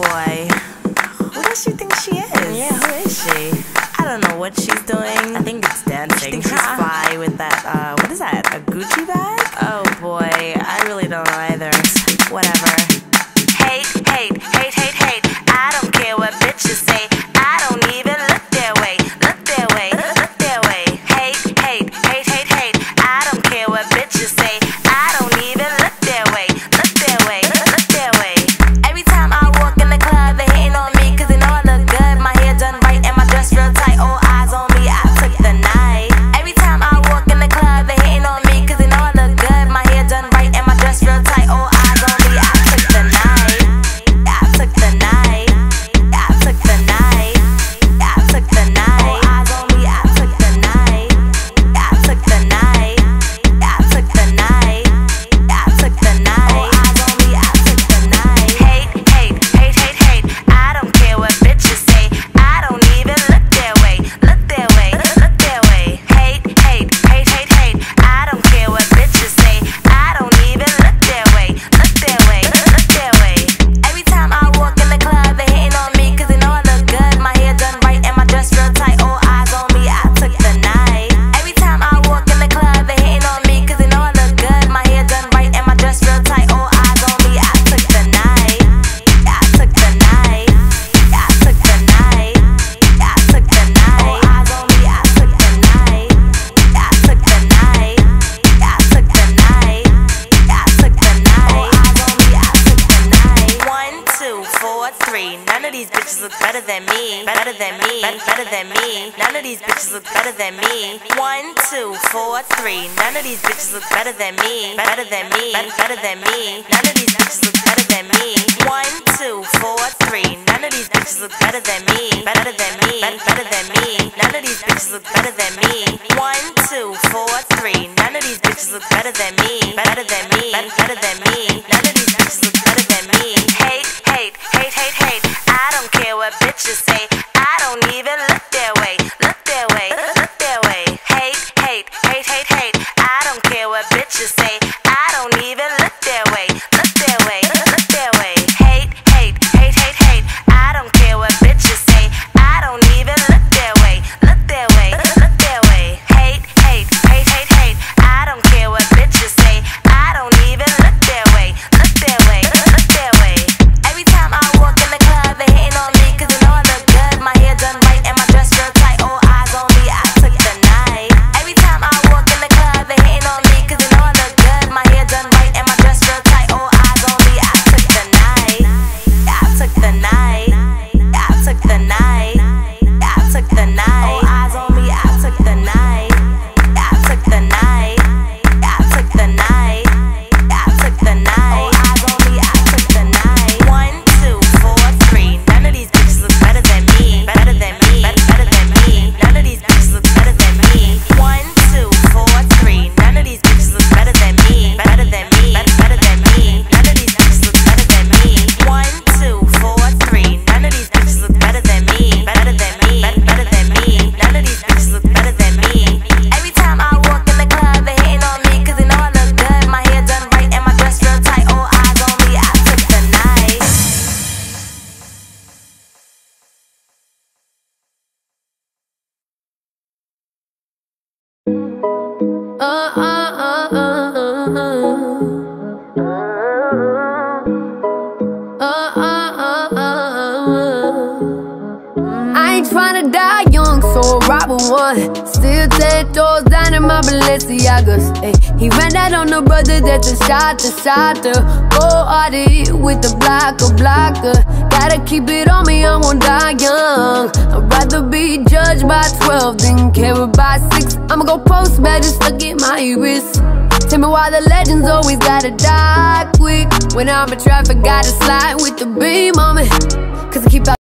boy. Who does she think she is? Yeah, who is she? I don't know what she's doing. I think it's dancing. She think she's fly with that, uh, what is that, a Gucci bag? Oh boy, I really don't know either. Whatever. bitches look better than me. Better than me. Better than me. None of these bitches look better than me. One, two, four, three. None of these bitches look better than me. Better than me. Better than me. None of these bitches look better than me. One, two, four, three. None of these bitches look better than me. Better than me. Better than me. None of these bitches look better than me. One, two, four, three. None of these bitches look better than me. Better than me. Better than me. None of these bitches look better than me. Hey. Hey. Gonna die young, so I rob with one. Still take doors down in my Balenciagas. Ay, he ran out on the brother that's a shot to shot to. Oh, go arty with the blocker, blocker. Gotta keep it on me, I won't die young. I'd rather be judged by 12 than carried by 6. I'ma go post just look in my wrist. Tell me why the legends always gotta die quick When I'm in traffic, gotta slide with the beam on me Cause I keep out